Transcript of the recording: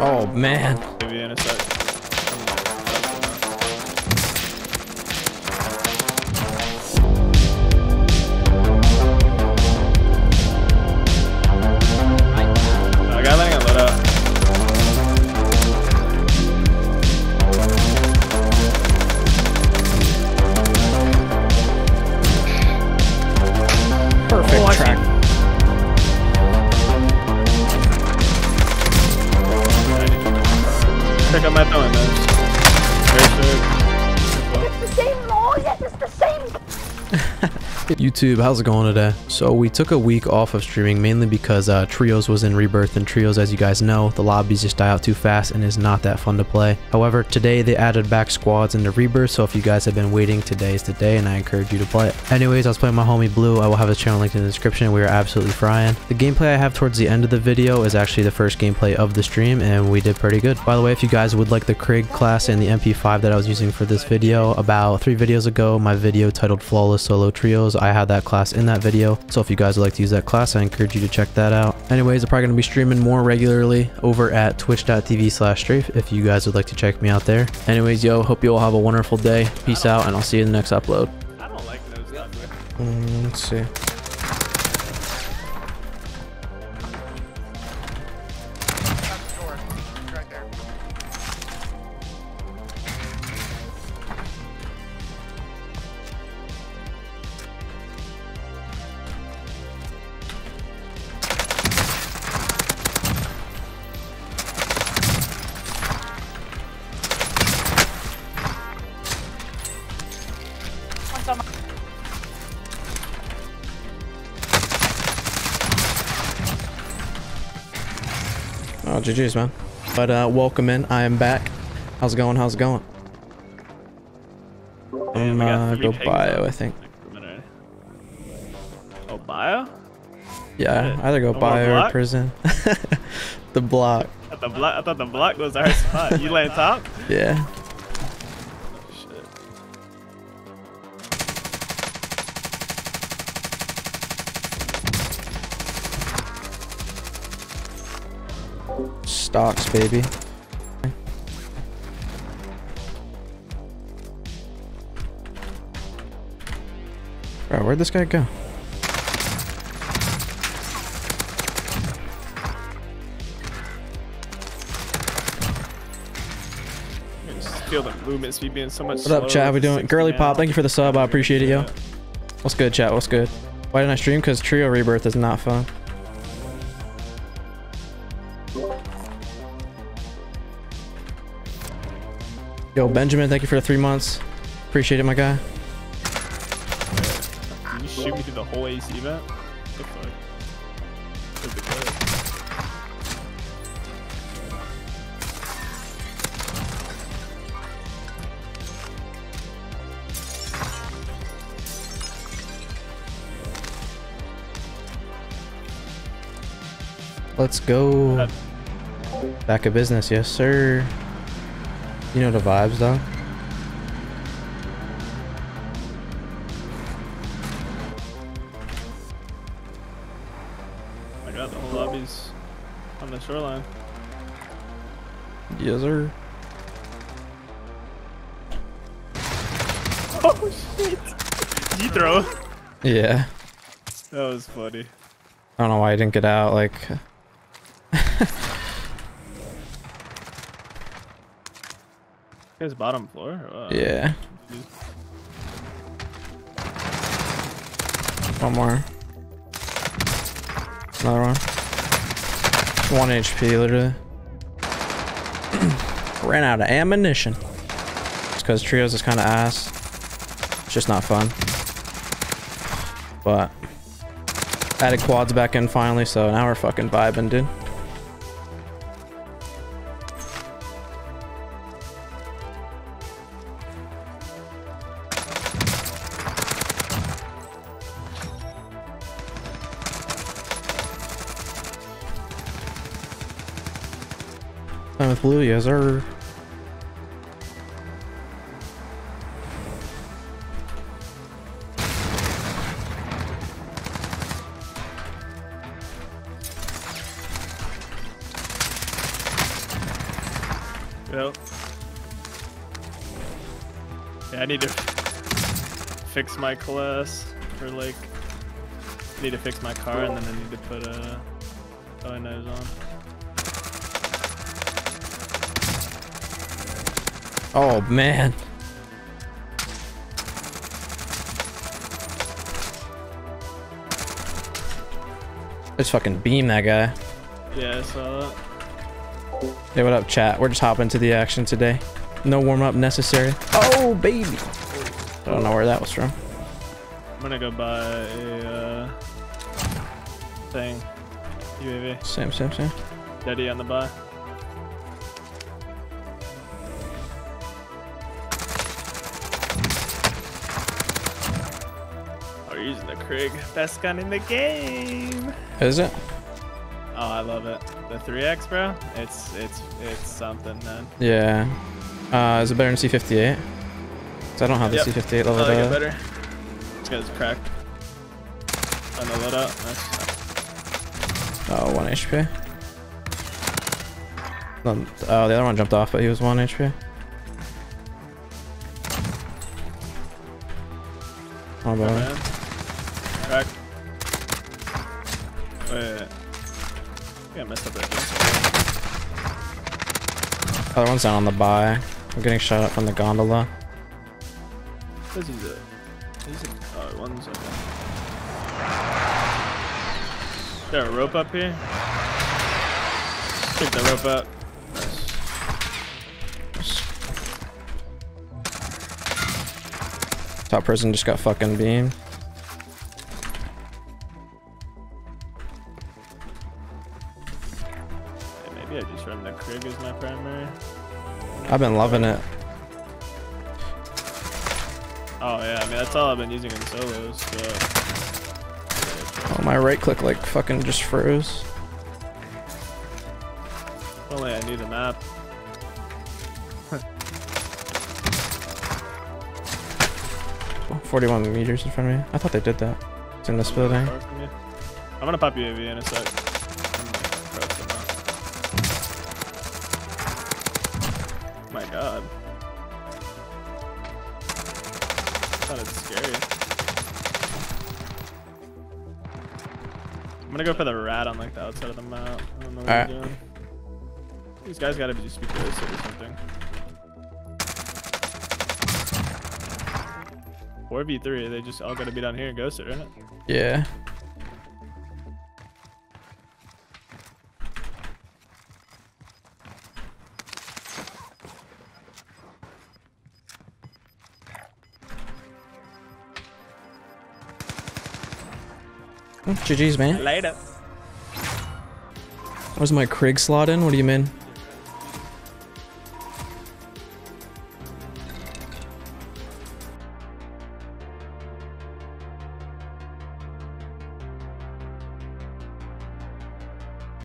Oh man. My throwing YouTube, how's it going today? So we took a week off of streaming mainly because uh, Trios was in Rebirth and Trios, as you guys know, the lobbies just die out too fast and is not that fun to play. However, today they added back squads into Rebirth, so if you guys have been waiting, today is the day and I encourage you to play it. Anyways, I was playing my homie Blue. I will have his channel linked in the description. We are absolutely frying. The gameplay I have towards the end of the video is actually the first gameplay of the stream and we did pretty good. By the way, if you guys would like the Krig class and the MP5 that I was using for this video, about three videos ago, my video titled Flawless Solo Trios, I had that class in that video. So if you guys would like to use that class, I encourage you to check that out. Anyways, I'm probably going to be streaming more regularly over at twitch.tv slash strahfe if you guys would like to check me out there. Anyways, yo, hope you all have a wonderful day. Peace out, and I'll see you in the next upload. I don't like those stuff. Mm, let's see. Oh, GG's, man. But uh, welcome in. I am back. How's it going? How's it going? I'm uh, go bio. I think. Oh, bio? Yeah, either go Oh, bio or prison. the block. Thought the block, I thought the block was our spot. You land top? Yeah. Stocks, baby. Bro, where'd this guy go? Feel the movement speed being so much What up, chat? How we doing? Girly Pop, thank you for the sub. I appreciate it, yo. What's good, chat? What's good? Why didn't I stream? Because Trio Rebirth is not fun. Yo, Benjamin, thank you for the three months. Appreciate it, my guy. Did you shoot me through the whole AC vent? What the fuck? Where's the clip? Let's go. Uh, Back of business, yes, sir. You know the vibes, though. I got the whole lobbies on the shoreline. Yes, sir. Oh shit! Did you throw? Yeah. That was funny. I don't know why I didn't get out. Like, Guys, bottom floor. Or what? yeah. One more. Another one. One HP, literally. Ran out of ammunition. It's because trios is kind of ass. It's just not fun. But added quads back in finally, so now we're fucking vibing, dude. Time with Blue, yes sir. Yep. Yeah, I need to fix my class, or like, I need to fix my car, and then I need to put a uh, throwing knives on. Oh man. Just fucking beam that guy. Yeah, I saw that. Hey, what up, chat? We're just hopping to the action today. No warm up necessary. Oh, baby. I don't know where that was from. I'm gonna go buy a uh, thing. UAV. Same, same, same. Daddy on the buy. Using the Krig. Best gun in the game. Is it? Oh, I love it. The 3X, bro. It's it's it's something, man. Yeah. Uh, is it better than C58? So I don't have the Yep. C58 I level. it up. better. This guy's cracked. On the loadout. Nice. Oh, one HP. No, Oh, the other one jumped off, but he was one HP. Oh, man. Crack. Wait, eh, wait, wait. I I messed up that. Other one's down on the buy. I'm getting shot up from the gondola. Says he's a. He's a. Oh, one's okay. Is there a rope up here? Pick the rope up. Nice. Top person just got fucking beamed. Maybe I just run the Krig is my primary. I've been loving it. Oh yeah, I mean that's all I've been using in solos. But... Oh, my right click like fucking just froze. Only I need a map. 41 meters in front of me. I thought they did that. It's in this building. From. I'm gonna pop UAV in a sec. My god. Sounded scary. I'm gonna go for the rat on like the outside of the map. I don't know what doing. These guys gotta be just be ghosted or something. 4v3, they just all gotta be down here and ghosted, right? Yeah. GG's, man. Later. Where's my Krig slot in? What do you mean?